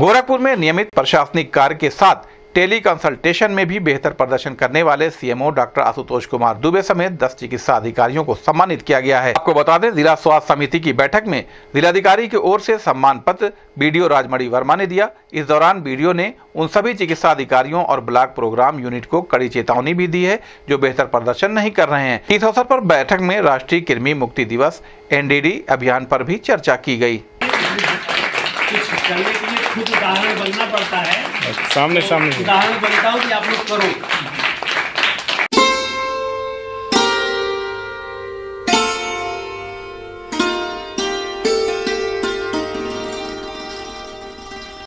गोरखपुर में नियमित प्रशासनिक कार्य के साथ टेली कंसल्टेशन में भी बेहतर प्रदर्शन करने वाले सीएमओ डॉक्टर आशुतोष कुमार दुबे समेत 10 चिकित्सा अधिकारियों को सम्मानित किया गया है। आपको बता दें, जिला स्वास्थ्य समिति की बैठक में जिलाधिकारी की ओर से सम्मान पत्र बीडीओ राजमणि वर्मा ने दिया। इस दौरान बीडीओ ने उन सभी चिकित्सा अधिकारियों और ब्लॉक प्रोग्राम यूनिट को कड़ी चेतावनी भी दी है, जो बेहतर प्रदर्शन नहीं कर रहे हैं। इस अवसर पर बैठक में राष्ट्रीय कृमि मुक्ति दिवस एनडीडी अभियान पर भी चर्चा की गई। कुछ उदाहरण बनना पड़ता है। सामने सामने। उदाहरण बनता हूँ कि आप लोग करो।